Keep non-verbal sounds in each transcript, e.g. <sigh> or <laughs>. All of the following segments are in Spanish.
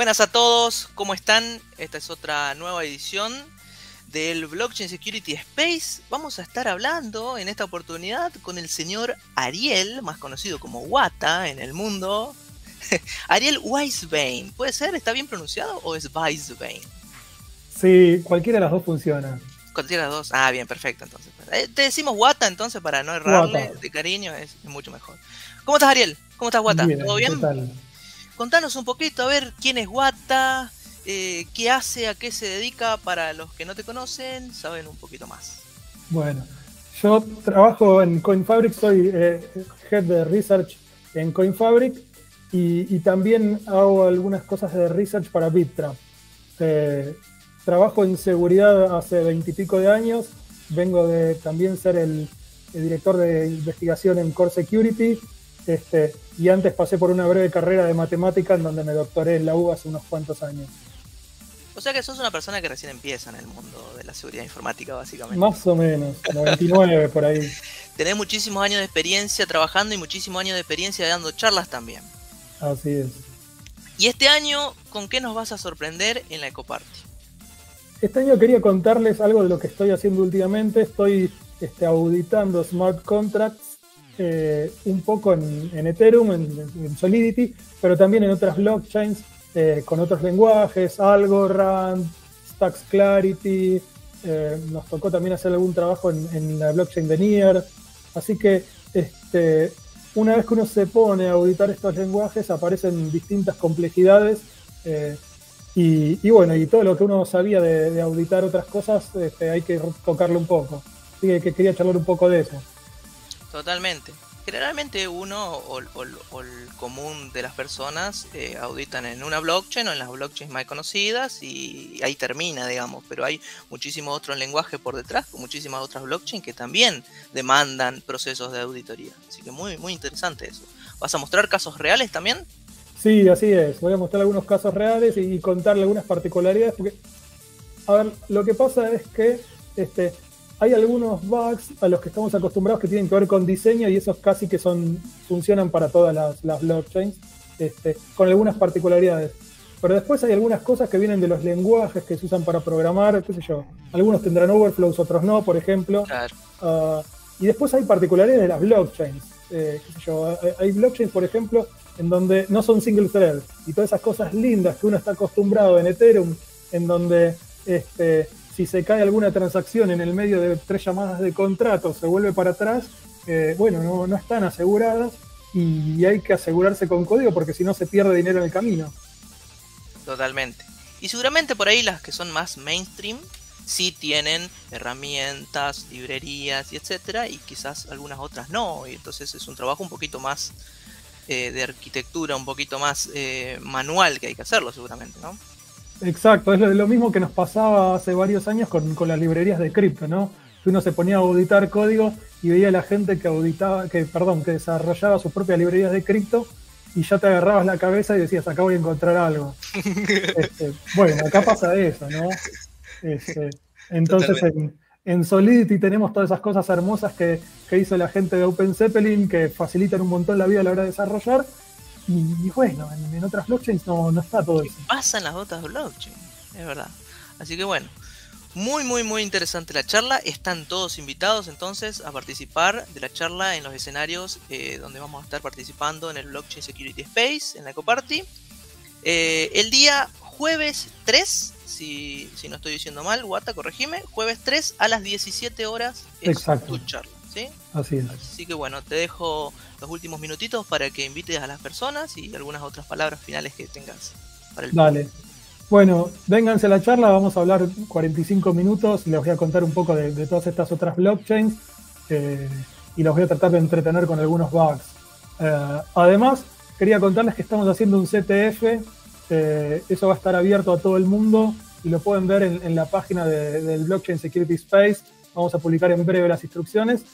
Buenas a todos, ¿cómo están? Esta es otra nueva edición del Blockchain Security Space. Vamos a estar hablando en esta oportunidad con el señor Ariel, más conocido como Wata en el mundo. <laughs> Ariel Weisbein, ¿puede ser? ¿Está bien pronunciado o es Weisbein? Sí, cualquiera de las dos funciona. Cualquiera de las dos. Ah, bien, perfecto. Entonces, eh, te decimos Wata entonces para no errarle de cariño, es, mucho mejor. ¿Cómo estás, Ariel? ¿Cómo estás, Wata? ¿Todo bien? Contanos un poquito, a ver, quién es Wata, eh, qué hace, a qué se dedica, para los que no te conocen, saben un poquito más. Bueno, yo trabajo en CoinFabric, soy eh, head de research en CoinFabric y, también hago algunas cosas de research para BitTrap. Eh, trabajo en seguridad hace veintipico de años, vengo de también ser el, director de investigación en Core Security este, y antes pasé por una breve carrera de matemática en donde me doctoré en la U hace unos cuantos años. O sea que sos una persona que recién empieza en el mundo de la seguridad informática, básicamente. Más o menos, 99 por ahí. <laughs> Tenés muchísimos años de experiencia trabajando y muchísimos años de experiencia dando charlas también. Así es. ¿Y este año con qué nos vas a sorprender en la Ecoparty? Este año quería contarles algo de lo que estoy haciendo últimamente. Estoy este, auditando smart contracts eh, un poco en, Ethereum, en, Solidity, pero también en otras blockchains eh, con otros lenguajes, Algorand, Stacks Clarity. Eh, nos tocó también hacer algún trabajo en, la blockchain de Nier. Así que este, una vez que uno se pone a auditar estos lenguajes, aparecen distintas complejidades. Eh, y, bueno, y todo lo que uno sabía de, auditar otras cosas, este, hay que tocarlo un poco. Así que quería charlar un poco de eso. Totalmente generalmente uno o, el común de las personas eh, auditan en una blockchain o en las blockchains más conocidas y ahí termina, digamos, pero hay muchísimos otros lenguajes por detrás, con muchísimas otras blockchains que también demandan procesos de auditoría. Así que muy, muy interesante eso. ¿Vas a mostrar casos reales también? Sí, así es. Voy a mostrar algunos casos reales y contarle algunas particularidades porque, a ver, lo que pasa es que este, hay algunos bugs a los que estamos acostumbrados que tienen que ver con diseño y esos casi que son funcionan para todas las, blockchains, este, con algunas particularidades. Pero después hay algunas cosas que vienen de los lenguajes que se usan para programar, qué sé yo. Algunos tendrán overflows, otros no, por ejemplo. Ah, y después hay particularidades de las blockchains. Eh, qué sé yo. Hay blockchains, por ejemplo, en donde no son single thread. Y todas esas cosas lindas que uno está acostumbrado en Ethereum, en donde este, si se cae alguna transacción en el medio de tres llamadas de contrato, se vuelve para atrás, eh, bueno, no, están aseguradas y hay que asegurarse con código porque si no se pierde dinero en el camino. Totalmente. Y seguramente por ahí las que son más mainstream sí tienen herramientas, librerías y etcétera, y quizás algunas otras no. Y entonces es un trabajo un poquito más eh, de arquitectura, un poquito más eh, manual que hay que hacerlo seguramente, ¿no? Exacto, es lo, mismo que nos pasaba hace varios años con, las librerías de cripto, ¿no? Que uno se ponía a auditar código y veía a la gente que auditaba, que, perdón, que desarrollaba sus propias librerías de cripto y ya te agarrabas la cabeza y decías, acá voy a encontrar algo. <laughs> Este, bueno, acá pasa eso, ¿no? Este, entonces en, Solidity tenemos todas esas cosas hermosas que, que hizo la gente de Open Zeppelin que facilitan un montón la vida a la hora de desarrollar y, bueno, en, otras blockchains no, no está todo eso. Pasa en las otras blockchains, es verdad. Así que bueno, muy, muy, muy interesante la charla. Están todos invitados entonces a participar de la charla en los escenarios eh, donde vamos a estar participando en el Blockchain Security Space, en la EcoParty. Eh, el día jueves 3, si, si no estoy diciendo mal, Guata, corregime, jueves 3 a las 17 horas es Exacto. tu charla. ¿Sí? Así es. Así que bueno, te dejo los últimos minutitos para que invites a las personas y algunas otras palabras finales que tengas para el Dale. Bueno, vénganse a la charla, vamos a hablar 45 minutos, les voy a contar un poco de, todas estas otras blockchains eh, y los voy a tratar de entretener con algunos bugs. Eh, además, quería contarles que estamos haciendo un CTF, eh, eso va a estar abierto a todo el mundo y lo pueden ver en, la página del Blockchain Security Space. Vamos a publicar en breve las instrucciones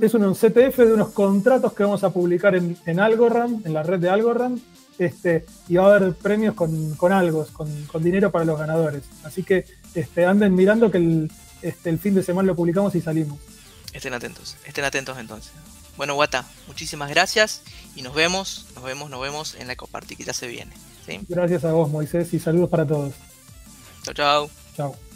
es un CTF de unos contratos que vamos a publicar en, en Algorand, en la red de Algorand, este, y va a haber premios con, con algos, con, dinero para los ganadores. Así que este, anden mirando que el, este, el fin de semana lo publicamos y salimos. Estén atentos, estén atentos entonces. Bueno, Guata, muchísimas gracias y nos vemos, nos vemos, nos vemos en la Ecoparty que ya se viene. Gracias a vos, Moisés, y saludos para todos. Chao, chao. Chao.